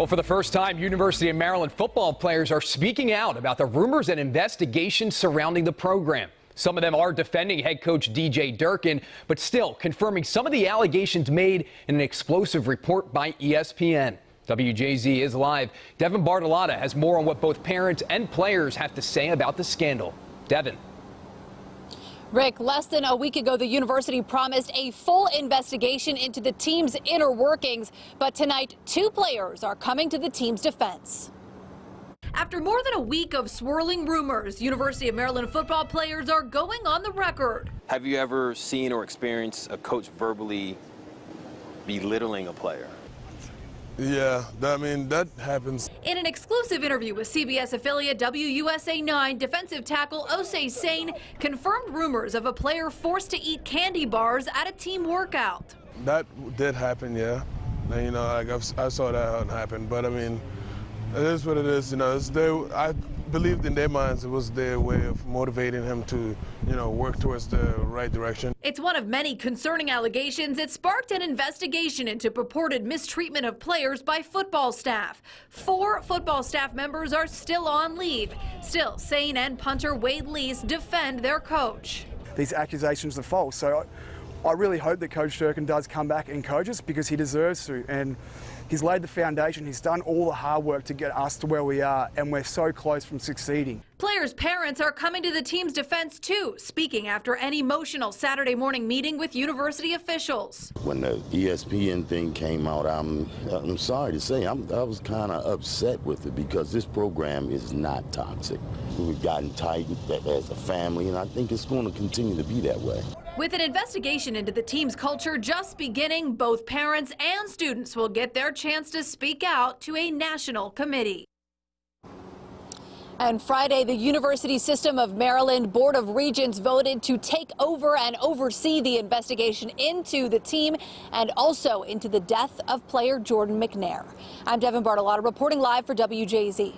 Well, for the first time, University of Maryland football players are speaking out about the rumors and investigations surrounding the program. Some of them are defending head coach DJ Durkin, but still confirming some of the allegations made in an explosive report by ESPN. WJZ is live. Devin Bartolotta has more on what both parents and players have to say about the scandal. Devin. Rick, less than a week ago, the university promised a full investigation into the team's inner workings. But tonight, two players are coming to the team's defense. After more than a week of swirling rumors, University of Maryland football players are going on the record. Have you ever seen or experienced a coach verbally belittling a player? Yeah, I mean, that happens. In an exclusive interview with CBS affiliate WUSA 9, defensive tackle Oseh Saine confirmed rumors of a player forced to eat candy bars at a team workout. That did happen, yeah. And, you know, like I've, i saw that happen, but I mean, it is what it is. You know, it's their, I believed in their minds it was their way of motivating him to, you know, work towards the right direction. It's one of many concerning allegations that sparked an investigation into purported mistreatment of players by football staff. Four football staff members are still on leave. Still, Saine and punter Wade Lees defend their coach. These accusations are false. So I really hope that Coach Durkin does come back and coach us because he deserves to. And he's laid the foundation. He's done all the hard work to get us to where we are, and we're so close from succeeding. Players' parents are coming to the team's defense too, speaking after an emotional Saturday morning meeting with university officials. When the ESPN thing came out, I'm, I'm sorry to say, I'm, I was kind of upset with it because this program is not toxic. We've gotten tight as a family, and I think it's going to continue to be that way. With an investigation into the team's culture just beginning, both parents and students will get their chance to speak out to a national committee. And Friday, the University System of Maryland Board of Regents voted to take over and oversee the investigation into the team and also into the death of player Jordan McNair. I'm Devin Bartolotta reporting live for WJZ.